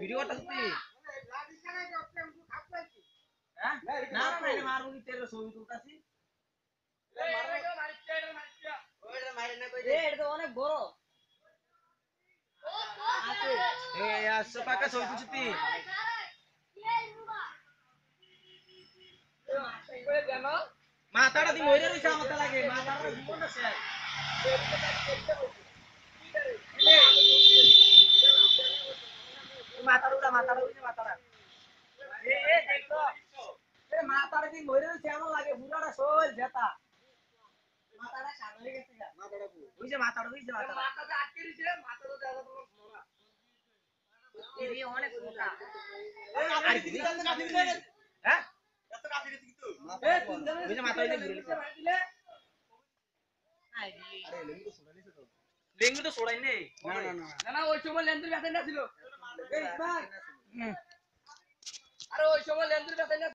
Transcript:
Video করতেছিস হ্যাঁ না না না মারবো কি তেরে ছবি তুলতাছি অনেক বড় ছবি তুলছিস তুই মাথাটা দি মরে রইছে আমার লাগে মাথাটা জীবনটা শেষ মাথার উড়া মাথার উড়া মাথাটা এ এ দেখো। এ মাথাটা দি মরে রইছে এমন লাগে পুরাটা সোল জেতা। মাথাটা সামনে গেছে গা। ওই যে মাথাটা ওই যে মাথাটা। এরে অনেক মোটা আর কি হ্যাঁ? লেঙ্গু তো সোড়াই নেই না? না ওই সময় লেন্সের ব্যাপার না। ছিল আরে ওই সময় লেন্সের ব্যাপার না